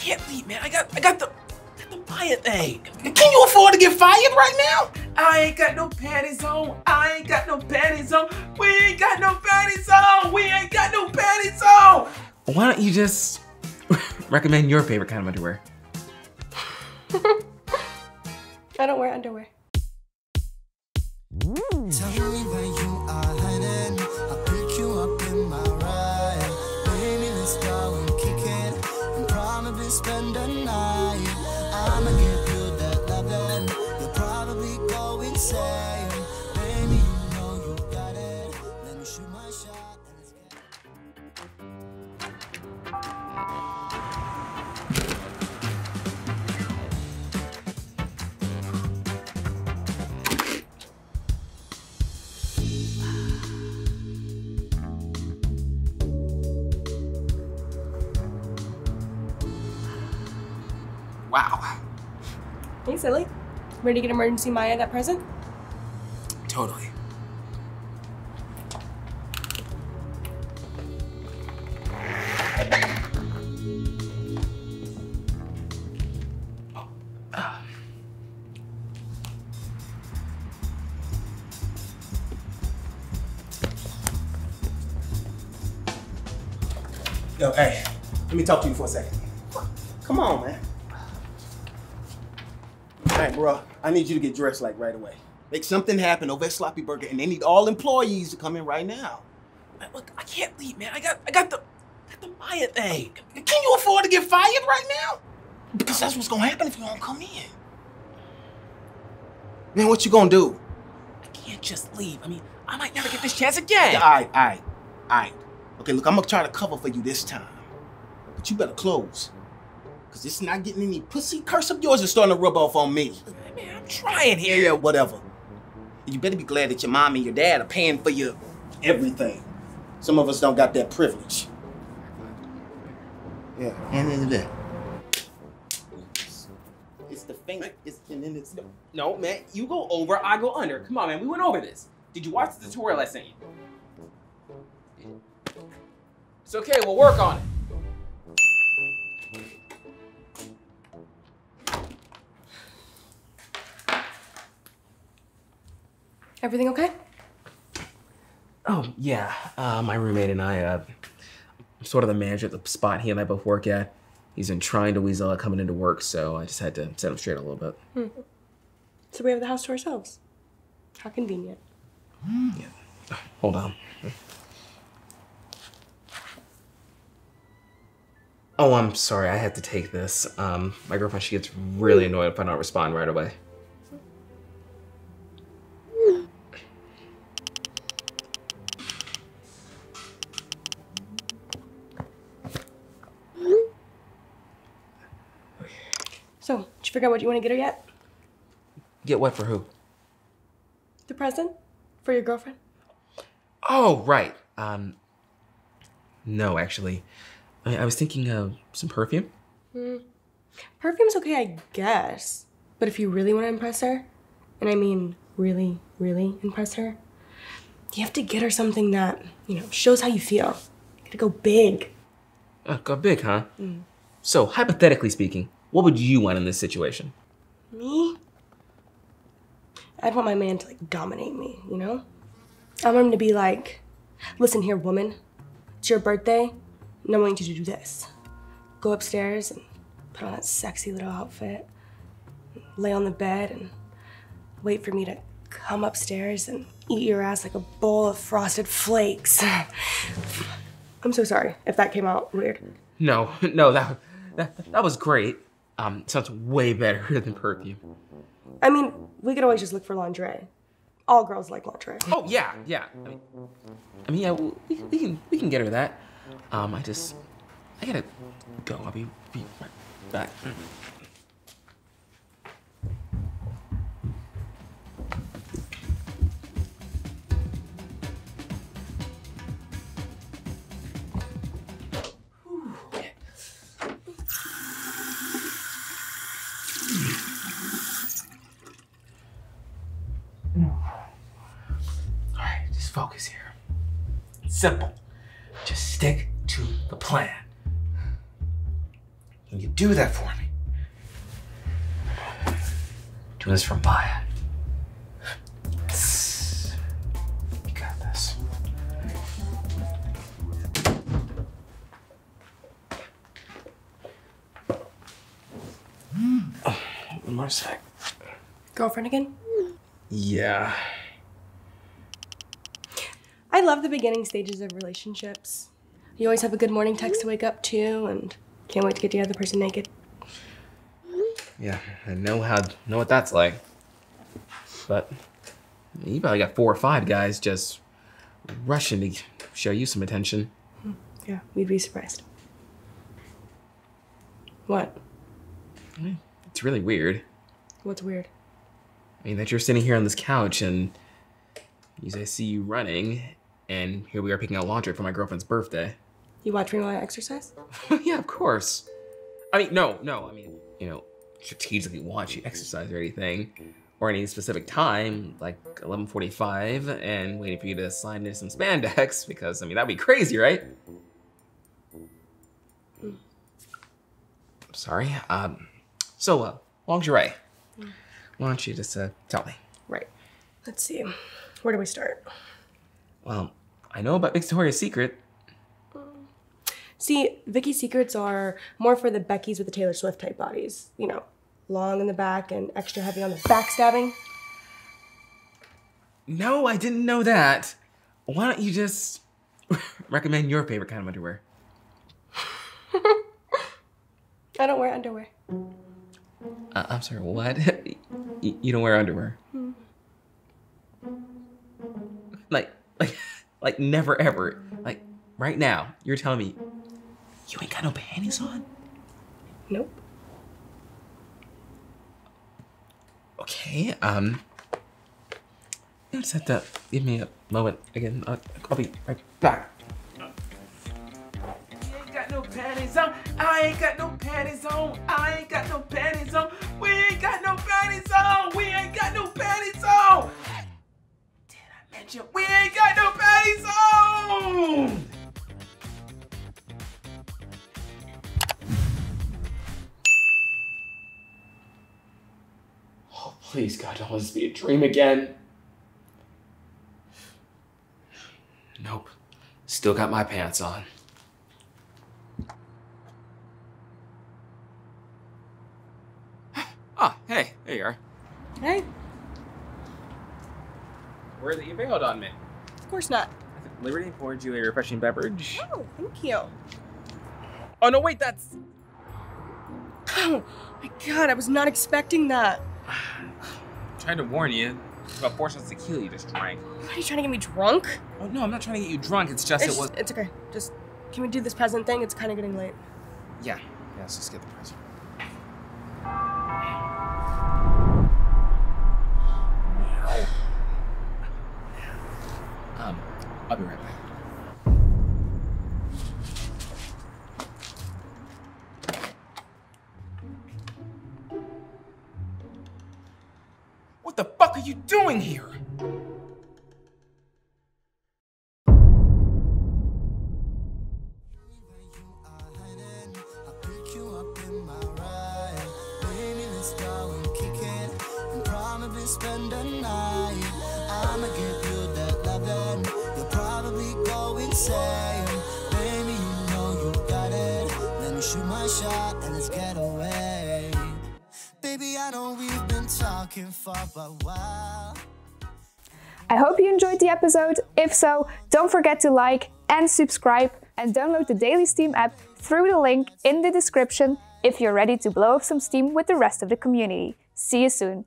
can't leave, man. I got I got the got the fire thing. Can you afford to get fired right now? I ain't got no panties on. I ain't got no panties on. We ain't got no panties on. We ain't got no panties on. Why don't you just recommend your favorite kind of underwear? I don't wear underwear. Wow. Hey, silly. Ready to get emergency Maya that present? Totally. Yo, hey, let me talk to you for a second. Come on, man. All right, bro. I need you to get dressed like right away. Make something happen over at Sloppy Burger, and they need all employees to come in right now. Man, look, I can't leave, man. I got I got the got the fire thing. Can you afford to get fired right now? Because that's what's gonna happen if you don't come in. Man, what you gonna do? I can't just leave. I mean, I might never get this chance again. All right, all right, all right. Okay, look, I'm gonna try to cover for you this time. But you better close. Because it's not getting any pussy curse of yours is starting to rub off on me. Man, I'm trying here. Yeah, whatever. You better be glad that your mom and your dad are paying for your everything. Some of us don't got that privilege. Yeah, and then. It's the finger. It's and then it's No, man, you go over, I go under. Come on, man, we went over this. Did you watch the tutorial I sent you? It's okay, we'll work on it. Everything okay? Oh, yeah. Uh, my roommate and I, uh, I'm sort of the manager at the spot he and I both work at. He's been trying to weasel out coming into work, so I just had to set him straight a little bit. So we have the house to ourselves. How convenient. Yeah. Hold on. Oh, I'm sorry. I had to take this. Um, my girlfriend, she gets really annoyed if I don't respond right away. Did you figure out what you want to get her yet? Get what for who? The present? For your girlfriend? Oh, right. Um, no, actually. I, I was thinking of some perfume. Perfume's okay, I guess. But if you really want to impress her, and I mean really, really impress her, you have to get her something that, you know, shows how you feel. You gotta go big. Uh, got big, huh? So, hypothetically speaking, what would you want in this situation? Me? I'd want my man to like dominate me, you know? I want him to be like, listen here, woman. It's your birthday, and I want you to do this. Go upstairs and put on that sexy little outfit, lay on the bed, and wait for me to come upstairs and eat your ass like a bowl of frosted flakes. I'm so sorry if that came out weird. No, no, that that, that was great. Um, sounds way better than perfume. I mean, we could always just look for lingerie. All girls like lingerie. Oh yeah, yeah. I mean, I mean, yeah, we, we can we can get her that. Um, I just I gotta go. I'll be be right back. Simple. Just stick to the plan. Can you do that for me? Do this for Maya. You got this. Oh, one more sec. Girlfriend again? Yeah. I love the beginning stages of relationships. You always have a good morning text to wake up to, and can't wait to get the other person naked. Yeah, I know how know what that's like. But you probably got four or five guys just rushing to show you some attention. Hmm, yeah, we'd be surprised. What? It's really weird. What's weird? I mean that you're sitting here on this couch and you I see you running, and here we are picking out laundry for my girlfriend's birthday. You watch me while I exercise? yeah, of course. I mean, no, no. I mean, you know, strategically watch you exercise or anything, or any specific time, like 11:45, and waiting for you to slide into some spandex because I mean that'd be crazy, right? Sorry. Um. So, uh, lingerie. Why don't you just uh, tell me? Right. Let's see. Where do we start? Well, I know about Victoria's Secret. See, Vicky's secrets are more for the Beckys with the Taylor Swift type bodies. You know, long in the back and extra heavy on the backstabbing. No, I didn't know that. Why don't you just recommend your favorite kind of underwear? I don't wear underwear. Uh, I'm sorry, what? You don't wear underwear? Like, like, like never ever. Like, right now, you're telling me you ain't got no panties on? Nope. Okay, um, you just have to give me a moment again. I'll, I'll be right back. You ain't got no panties on. I ain't got no panties on. I ain't got no panties on. Please, God, don't let this be a dream again. Nope. Still got my pants on. Ah, hey, there you are. Hey, Where that you bailed on me. of course not. Liberty poured you a refreshing beverage. Oh, thank you. Oh no, wait, that's. Oh my god, I was not expecting that. Tried to warn you about four shots of tequila you just drank. Are you trying to get me drunk? Oh no, I'm not trying to get you drunk. It's just It's, it was. it's okay. Just can we do this present thing? It's kind of getting late. Yeah, yeah. Let's just get the present. Um, I'll be right back. Are you doing here? I pick you up in my ride. Baby, let's go and kick it. And probably spend the night. I'ma give you that loving. You'll probably go insane. Baby, you know you got it. Let me shoot my shot and let's get away. Baby, I know we've been talking for a while. I hope you enjoyed the episode. If so, don't forget to like and subscribe and download the Daily Steam app through the link in the description if you're ready to blow off some steam with the rest of the community. See you soon.